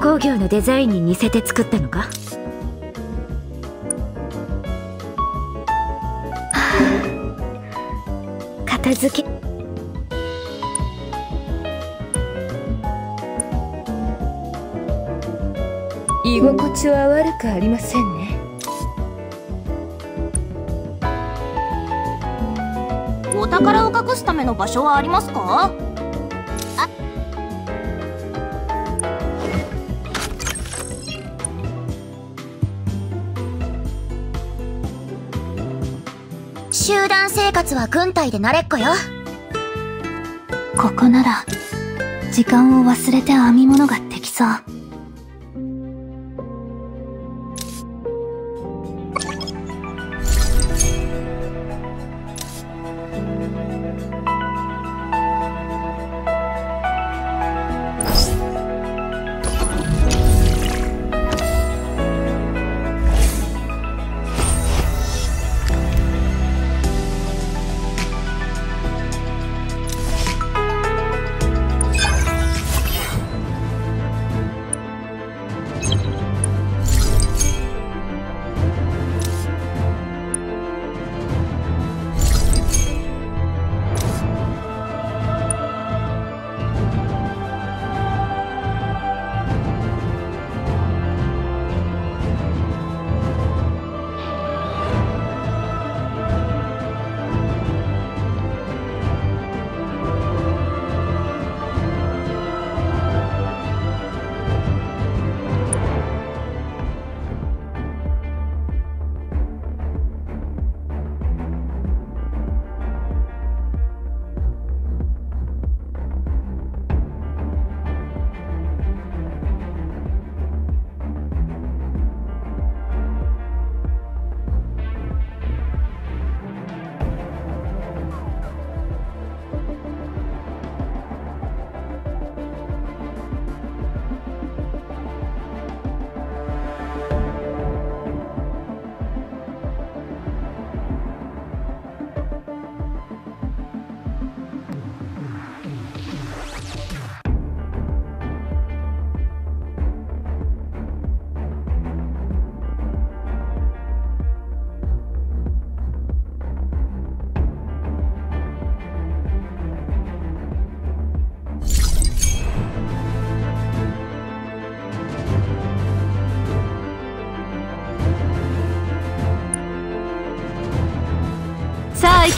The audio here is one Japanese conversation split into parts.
工業のデザインに似せて作ったのか？片付け。居心地は悪くありませんね。お宝を隠すための場所はありますか？活は軍隊で慣れっこよ。ここなら時間を忘れて編み物ができそう。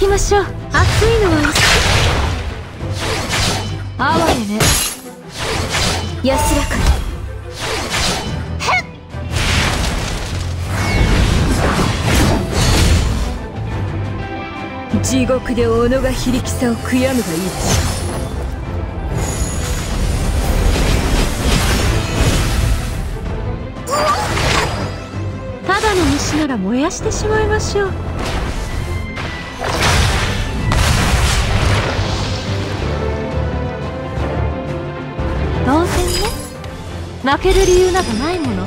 きましょう暑いのは哀れね。安らかに地獄で己が非力さを悔やむがいい。でしょただの虫なら燃やしてしまいましょう。負ける理由などないもの。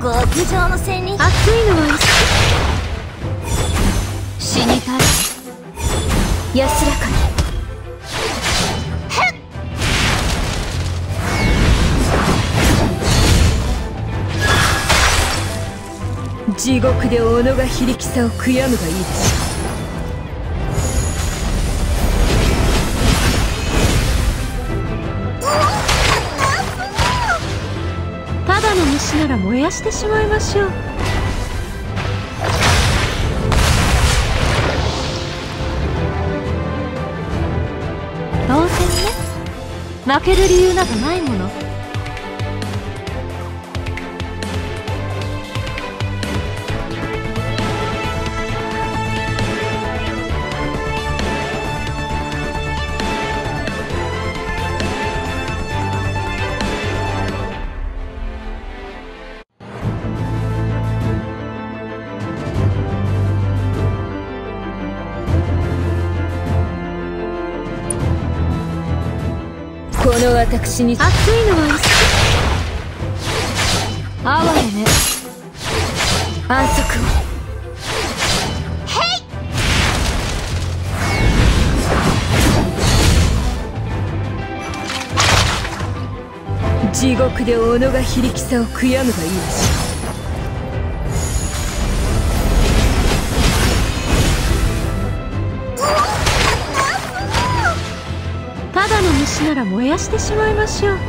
極上の仙人暑いのは地獄で己が非力さを悔やむがいい。でしょただの虫なら燃やしてしまいましょう。当然ね。負ける理由などないもの。私に。熱いのは哀れね。安息を。地獄で己が非力さを悔やむがいいでしょたなら燃やしてしまいましょう。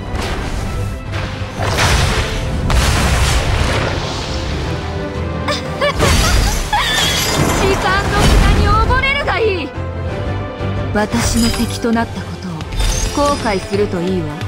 私の敵となったことを後悔するといいわ。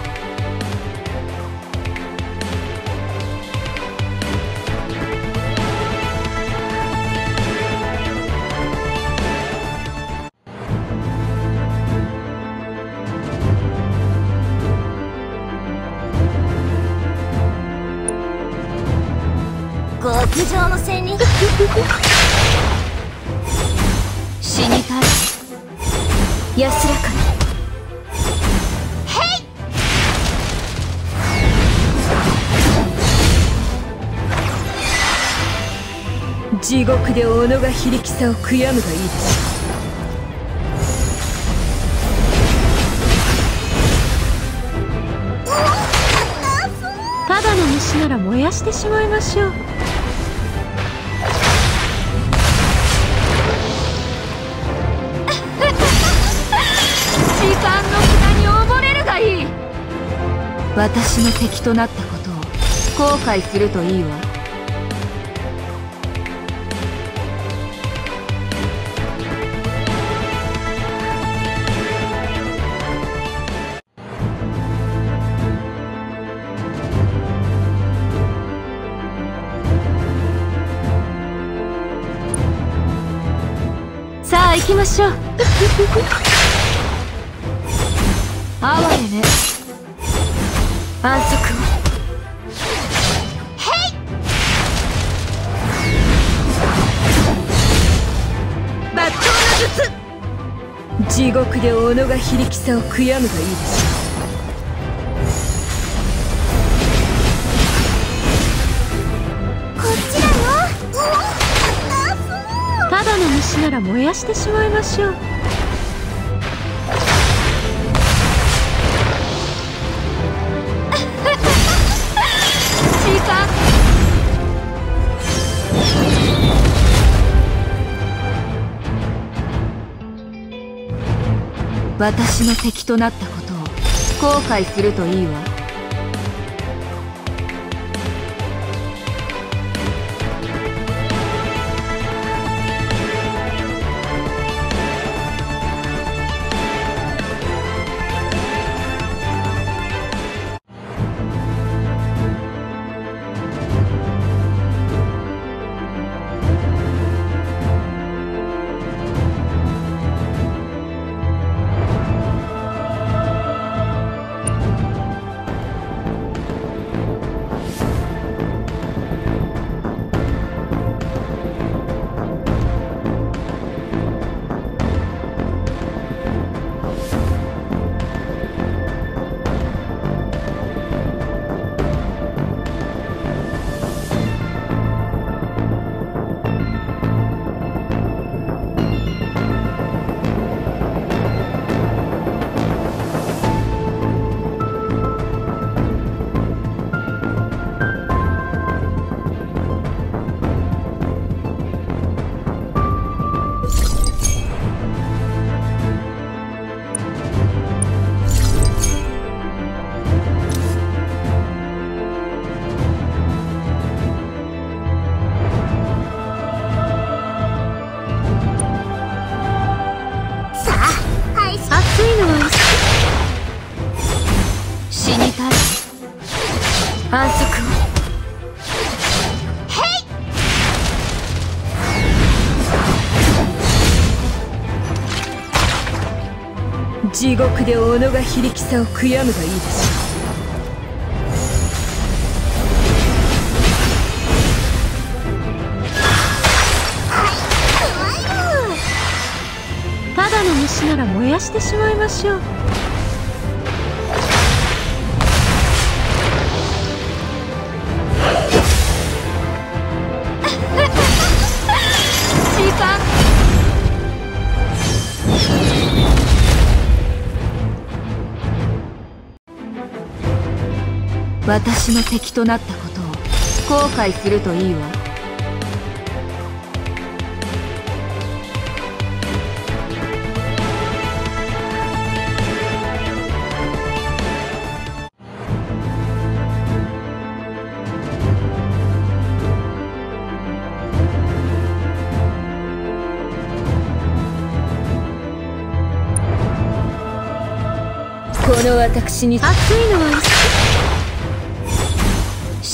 地獄で己が非力さを悔やむがいいでしょただの虫なら燃やしてしまいましょう。時間の砂に溺れるがいい。私の敵となったことを後悔するといいわきましょう。哀れね。安息を。抜刀の術地獄で己が非力さを悔やむがいいでしょこら燃やしてしまいましょう。私の敵となったことを後悔するといいわ。で己が非力さを悔やむがいいでしょうただの虫なら燃やしてしまいましょう。私の敵となったことを後悔するといいわ。この私に。熱いのは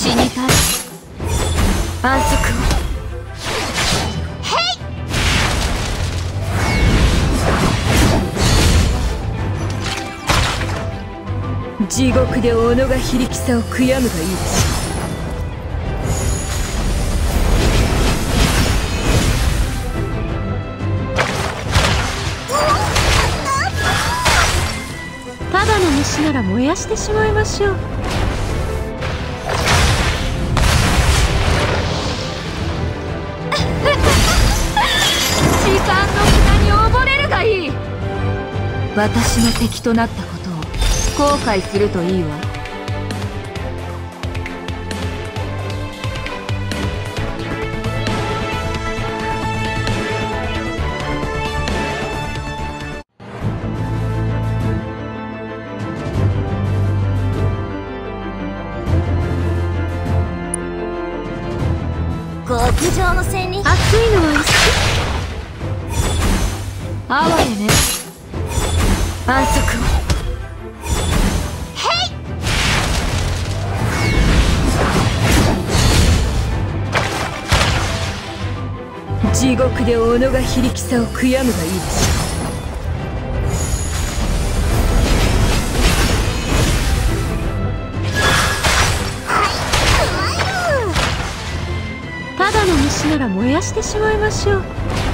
死にたい安息を地獄で己が非力さを悔やむがいい。でしょうただの虫なら燃やしてしまいましょう。私の敵となったことを後悔するといいわ。極上の仙人熱いのは哀れね安息を。地獄で己が非力さを悔やむがいいでしょただの虫なら燃やしてしまいましょう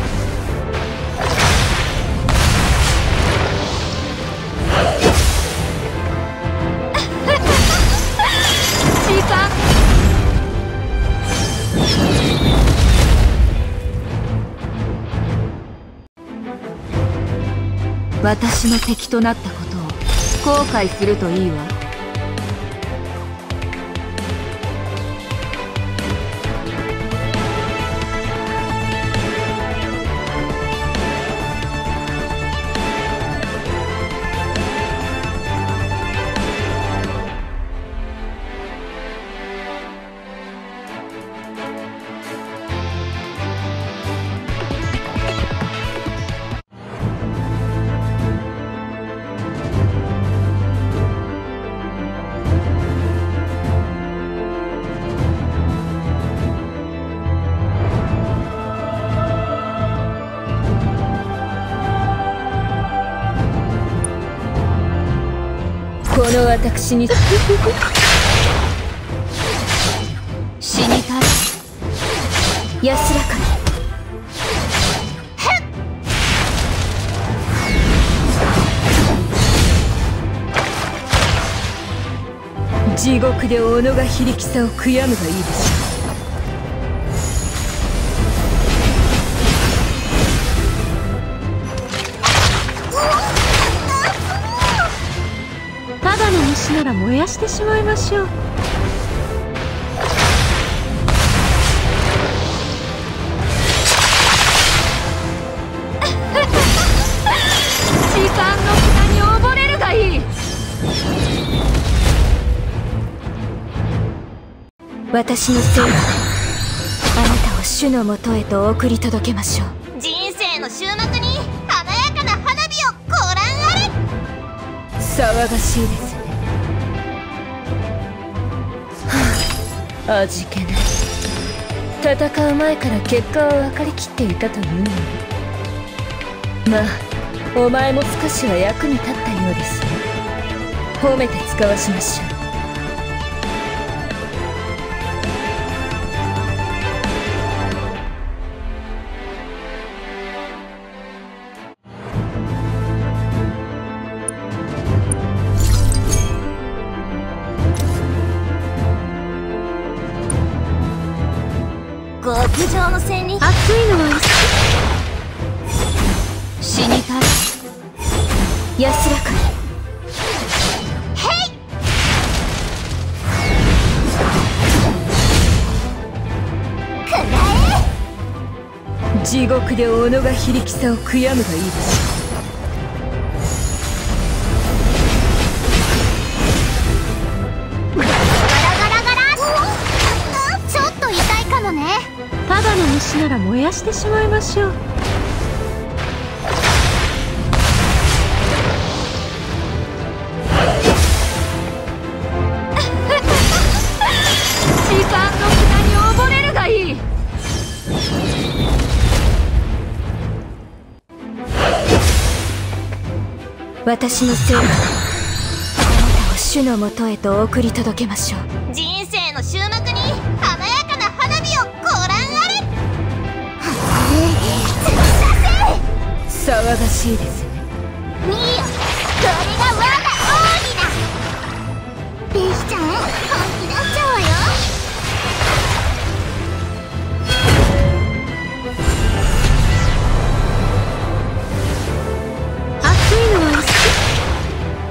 私の敵となったことを後悔するといいわ。の私に。死にたい。安らかに。地獄で己が非力さを悔やむがいいでしょう。ら燃やしてしまいましょう。時間の砂に溺れるがいい。私のせいであなたを主のもとへと送り届けましょう。人生の終幕に華やかな花火をご覧あれ。騒がしいです味気ない。戦う前から結果は分かりきっていたというのに。まあお前も少しは役に立ったようですね。褒めて使わしましょう。で己が非力さを悔やむがいい。でしょガラガラガラちょっと痛いかもね。ただの虫なら燃やしてしまいましょう私のせい。だあなたを主のもとへと送り届けましょう。人生の終幕に華やかな花火をご覧あれ。騒がしいですね。見よ。これが我が奥義だベヒちゃん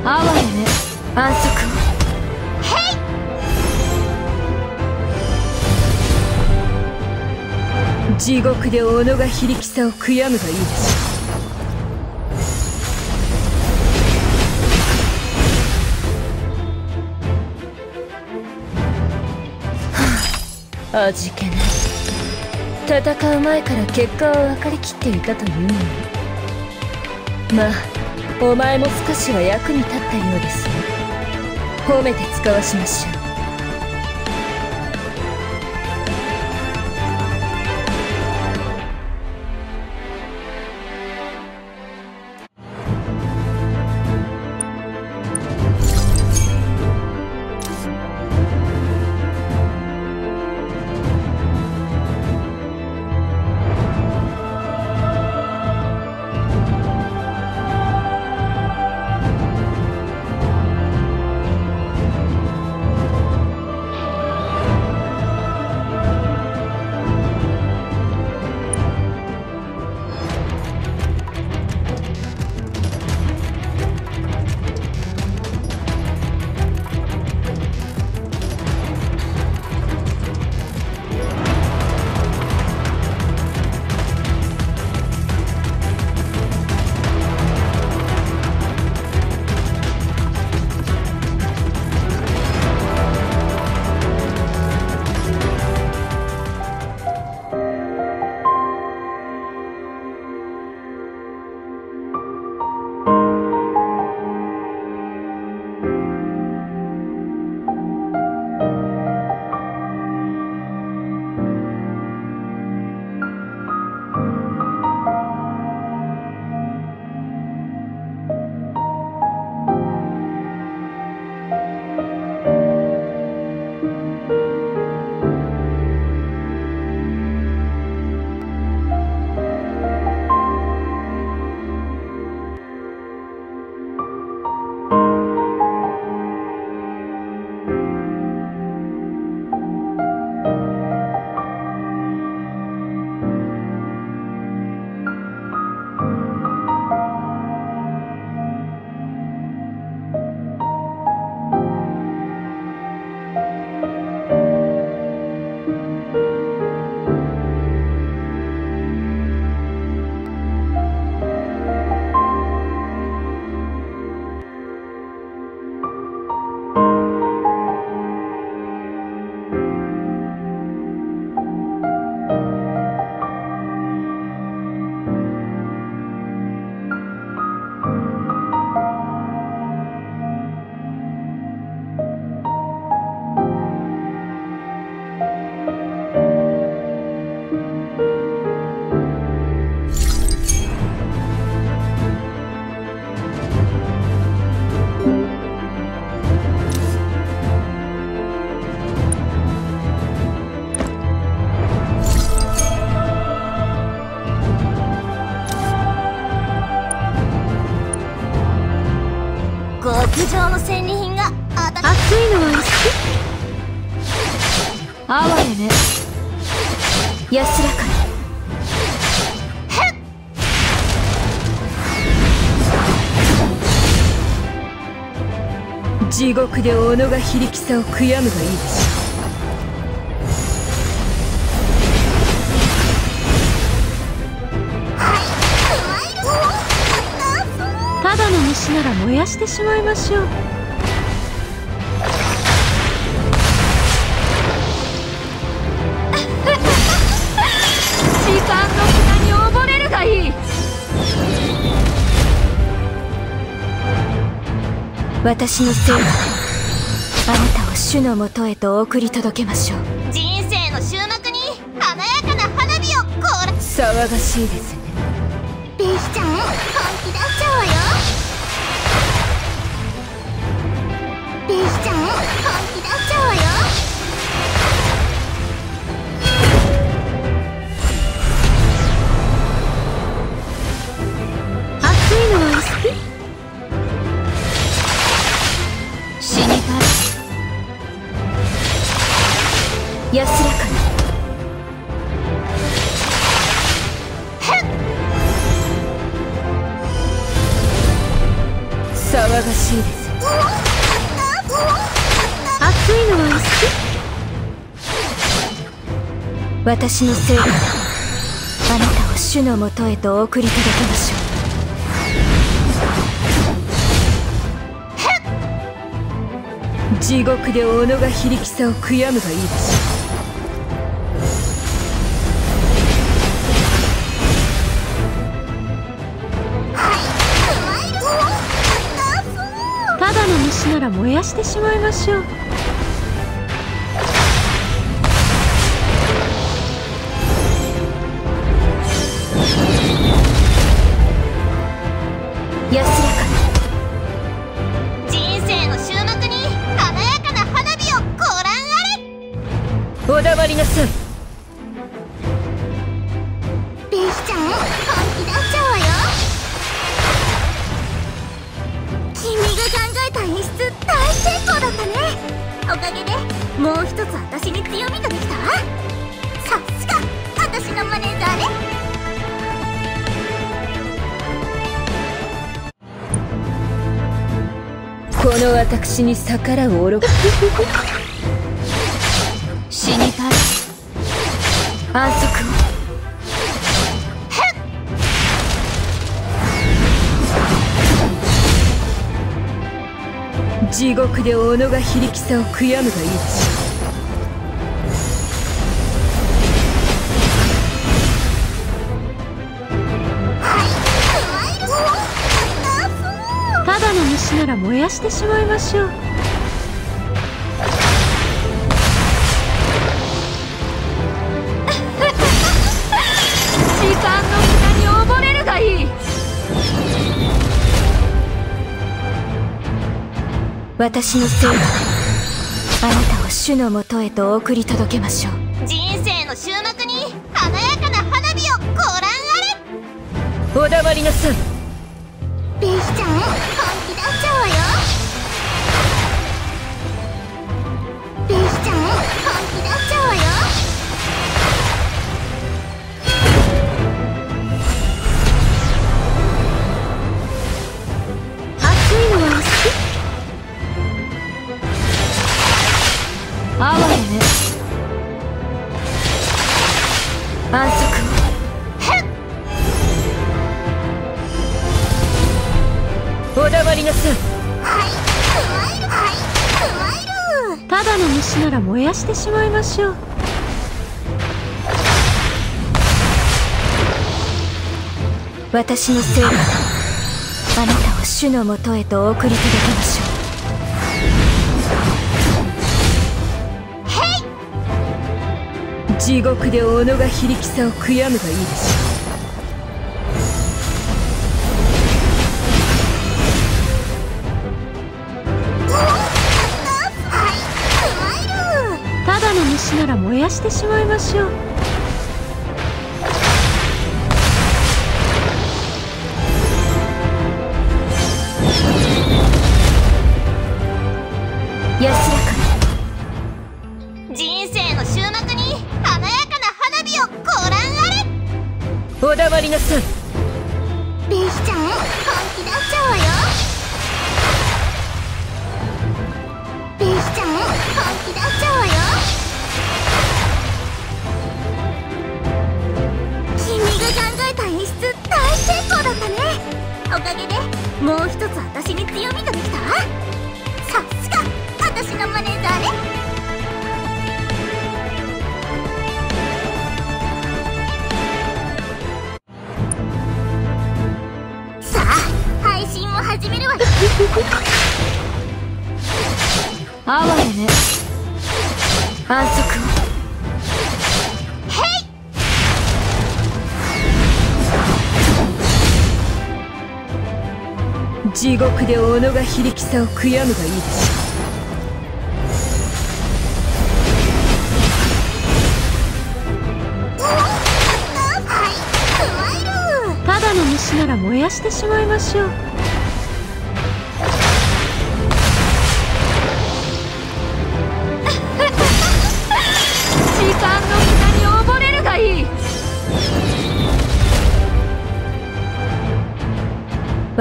哀れね安息を地獄で己が非力さを悔やむがいいでしょうはあ味気ない戦う前から結果は分かりきってい？たというのにまあお前も少しは役に立ったようですね。褒めて使わしましょう。地獄で己が非力さを悔やむがいいでしょただの虫なら燃やしてしまいましょう。私のせい。であなたを主のもとへと送り届けましょう。人生の終幕に華やかな花火をこら騒がしいですね。ベイヒちゃん本気出しちゃうわよ。ベイヒちゃん本気出しちゃうわよ私のせいであなたを主のもとへと送り届けましょう。地獄で己が非力さを悔やむがいいでしょただの虫なら燃やしてしまいましょう。私に逆らう愚か。死にたい。安息を。地獄で己が非力さを悔やむがいい燃やしてしまいましょう。時間の砂に溺れるがいい。私のせいであなたを主のもとへと送り届けましょう。人生の終幕に華やかな花火をご覧あれ。お黙りなさい。ベイヒちゃん本気出しちゃうわよ安息をお黙りなさい。ただの虫なら燃やしてしまい。ましょう私のせい。であなたを主のもとへと送り届けましょ地獄で己が非力さを悔やむがいいでしょただの虫なら燃やしてしまいましょう。始めるわ。れね。安息を。地獄で己が非力さを悔やむがいいでしょただの虫なら燃やしてしまいましょう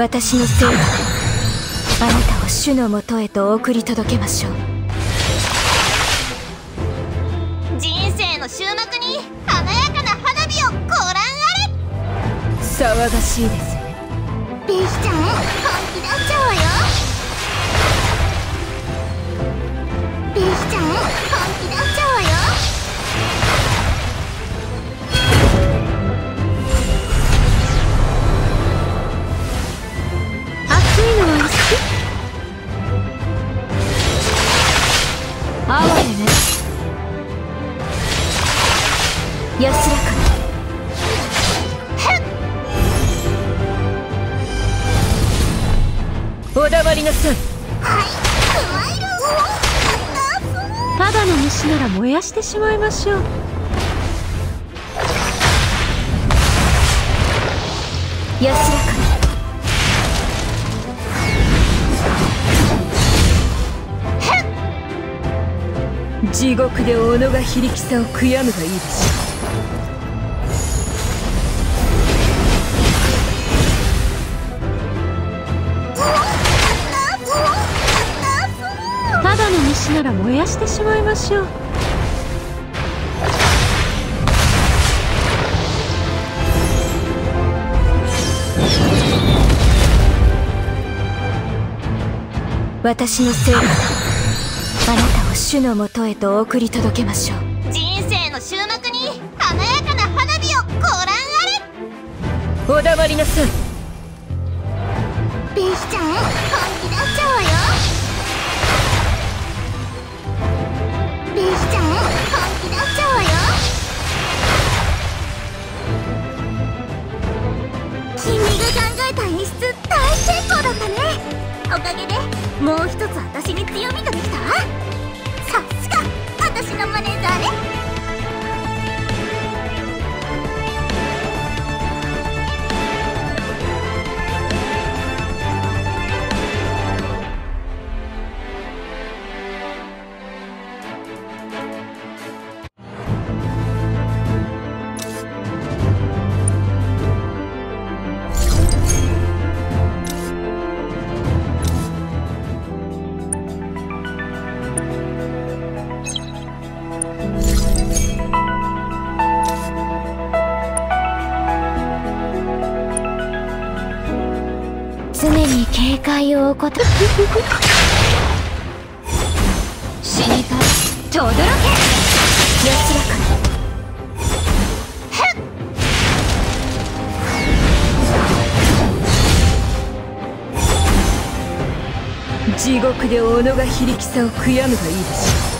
私のせいだ。あなたを主のもとへと送り届けましょう。人生の終幕に華やかな花火をご覧あれ。騒がしいです。ねビヒちゃん本気出しちゃうわよ。ビヒちゃん安らかに。お黙りなさいただの虫なら燃やしてしまいましょう。安らかに。地獄で己が非力さを悔やむがいいでしょたら燃やしてしまいましょう。私のせいだ。あなたを主のもとへと送り届けましょう。人生の終幕に華やかな花火をご覧あれ。お黙りなさいえた演出大成功だったね。おかげでもう一つ死にたいとどろけ。安らかに地獄で己が非力さを悔やむがいいでしょう。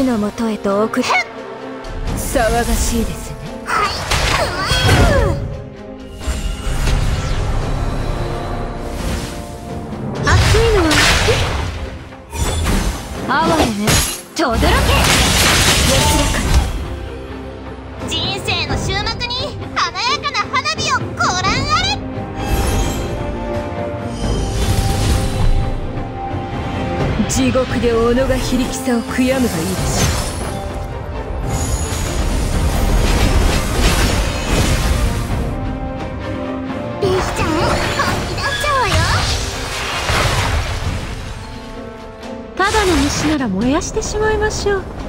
主のもとへと送る騒がしいですね。熱いのは好き哀れね。とどろ獄で己が非力さを悔やむがいい。でしょうただの虫なら燃やしてしまいましょう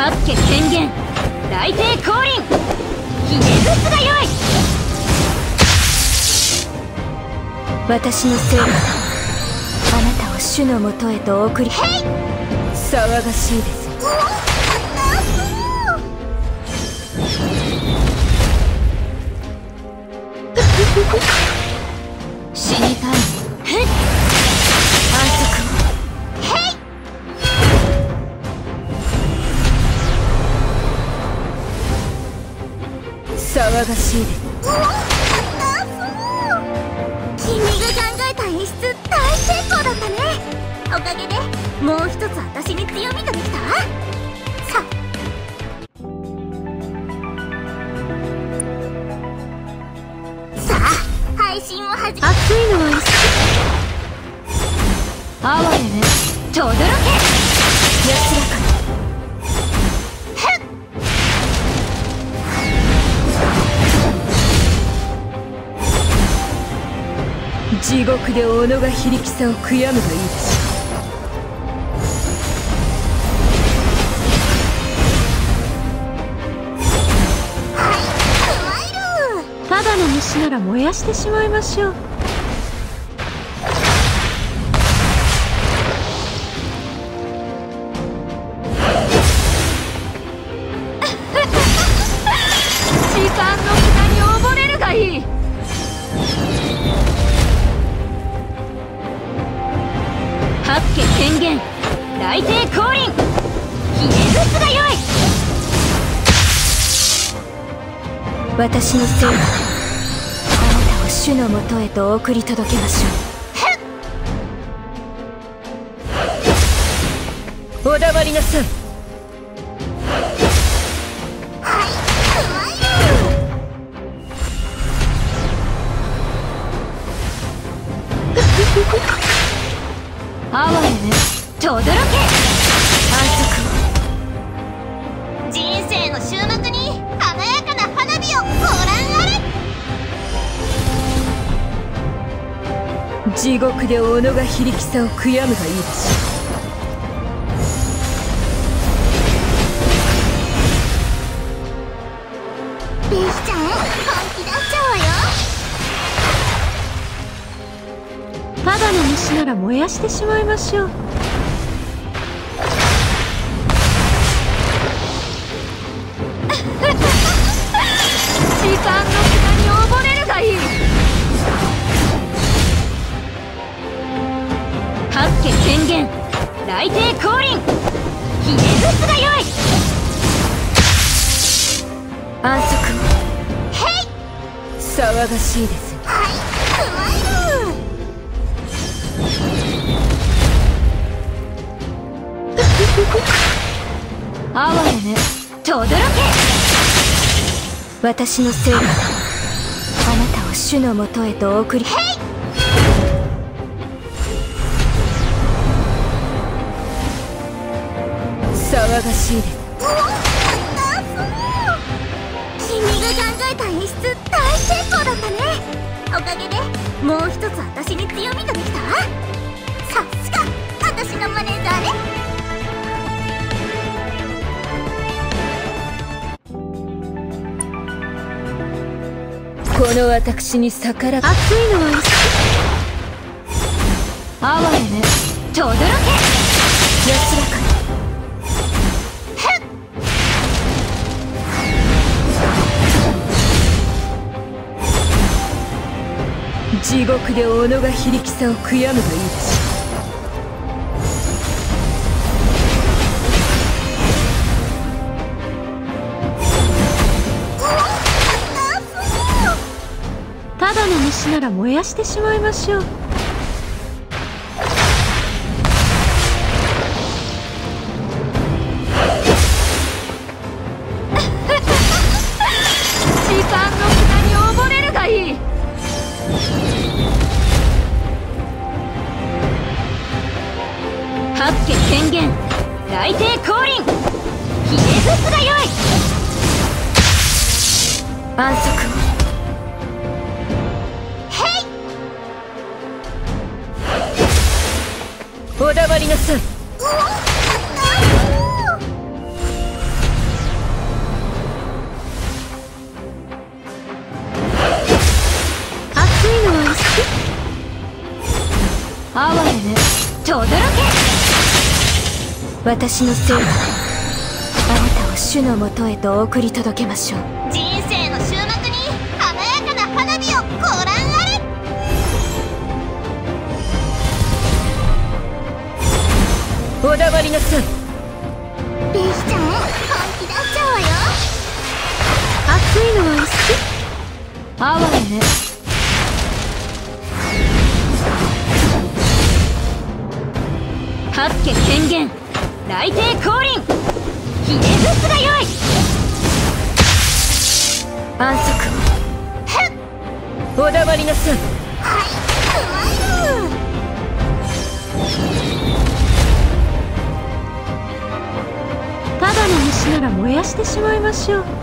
八家宣言。大帝降臨。ひねぐすがよい。私のせいだ。あなたを主のもとへと送り。騒がしいです騒がしいです君が考えた演出大成功だったね。おかげでもう一つ私に強みが地獄で己が非力さを悔やむがいいでしょただの虫なら燃やしてしまいましょう。私のせいだあなたを主のもとへと送り届けましょう。お黙りなさいで己が非力さを悔やむがいいでしょリヒちゃん本気出しちゃうわよ。ただの虫なら燃やしてしまいましょう騒がしいです哀れね。とどろけ。私のせいだ。あなたを主のもとへと送り。騒がしいですの私に逆らっ熱いのは一哀れね。とどろけ。安らかに。地獄で己が非力さを悔やむがいいなら燃やしてしまいましょう。私のせいであなたを主のもとへと送り届けましょう。人生の終幕に華やかな花火をご覧あれ。お黙りなさい。ビーちゃん本気出しちゃうわよ。熱いのは好き。哀れ。ね八家宣言をお黙りなさいただの虫なら燃やしてしまいましょう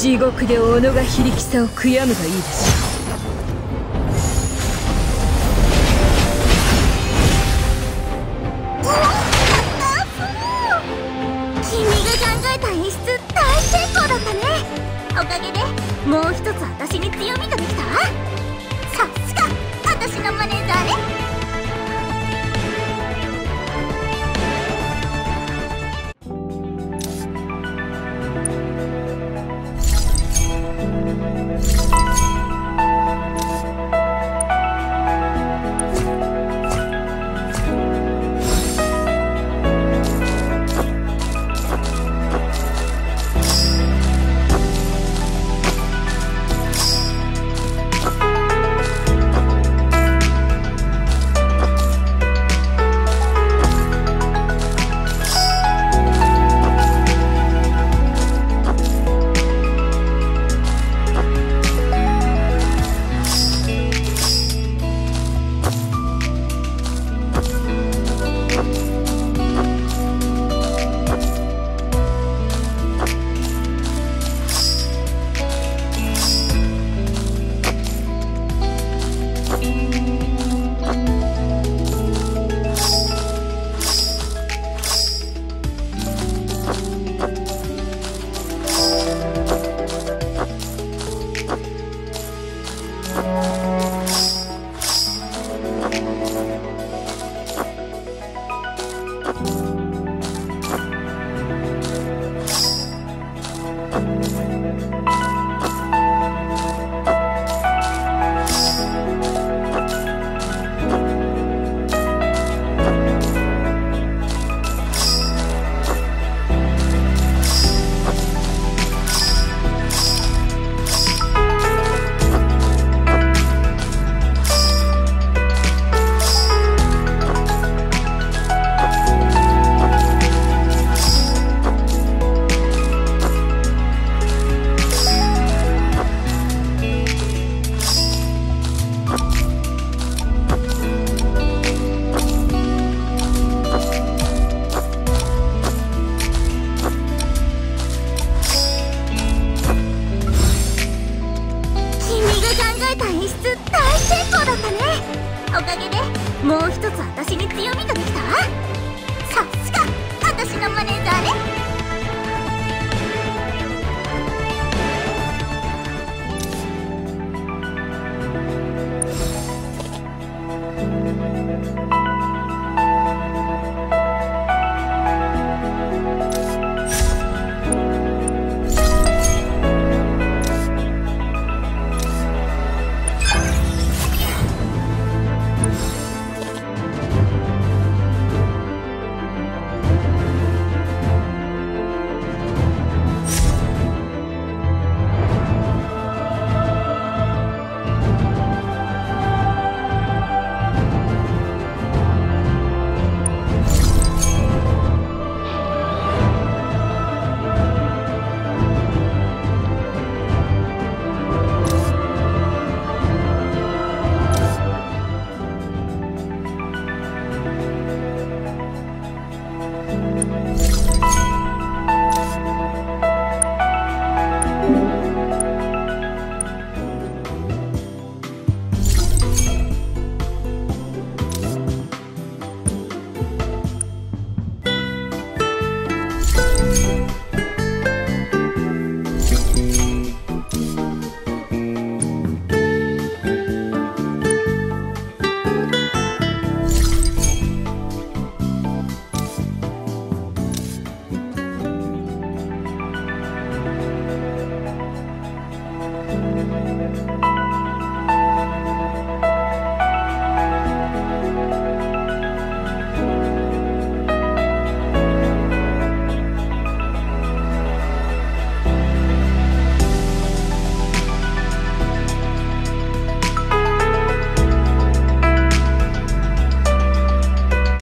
地獄で己が非力さを悔やむがいいです。